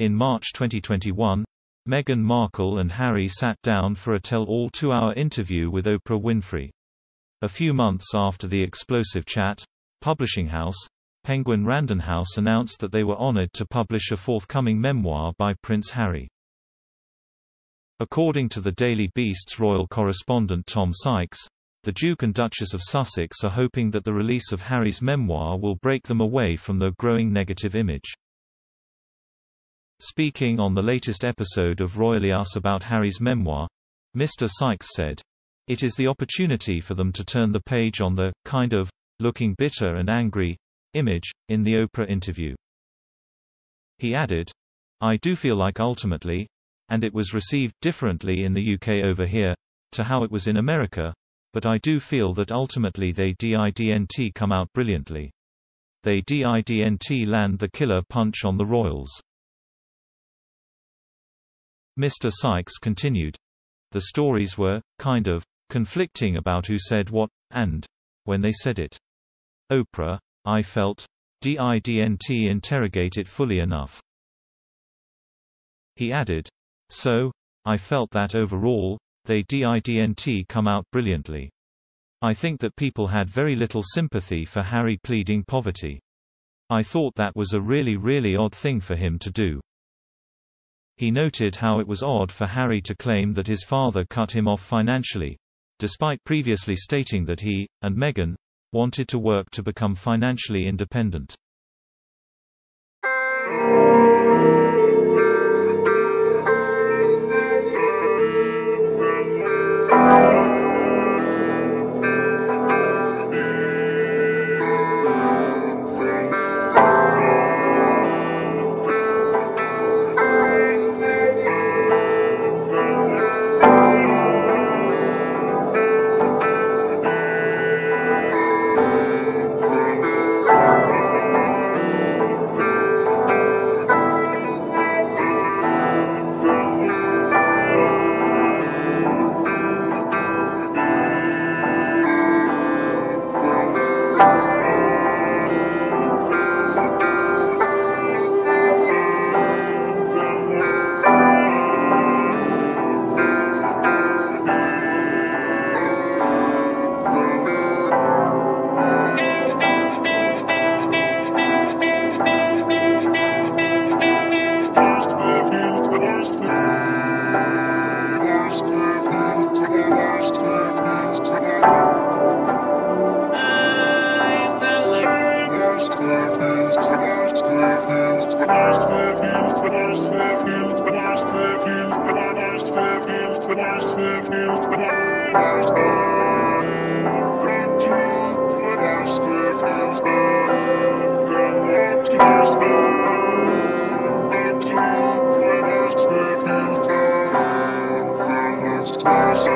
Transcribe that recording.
In March 2021, Meghan Markle and Harry sat down for a tell-all two-hour interview with Oprah Winfrey. A few months after the explosive chat, Publishing House, Penguin Random House announced that they were honored to publish a forthcoming memoir by Prince Harry. According to the Daily Beast's royal correspondent Tom Sykes, the Duke and Duchess of Sussex are hoping that the release of Harry's memoir will break them away from their growing negative image. Speaking on the latest episode of Royally Us about Harry's memoir, Mr. Sykes said, It is the opportunity for them to turn the page on the, kind of, looking bitter and angry, image, in the Oprah interview. He added, I do feel like ultimately, and it was received differently in the UK over here, to how it was in America, but I do feel that ultimately they didn't come out brilliantly. They didn't land the killer punch on the royals. Mr. Sykes continued. The stories were, kind of, conflicting about who said what, and when they said it. Oprah, I felt, didn't interrogate it fully enough. He added, So, I felt that overall, they didn't come out brilliantly. I think that people had very little sympathy for Harry pleading poverty. I thought that was a really really odd thing for him to do. He noted how it was odd for Harry to claim that his father cut him off financially, despite previously stating that he, and Meghan, wanted to work to become financially independent. Stars.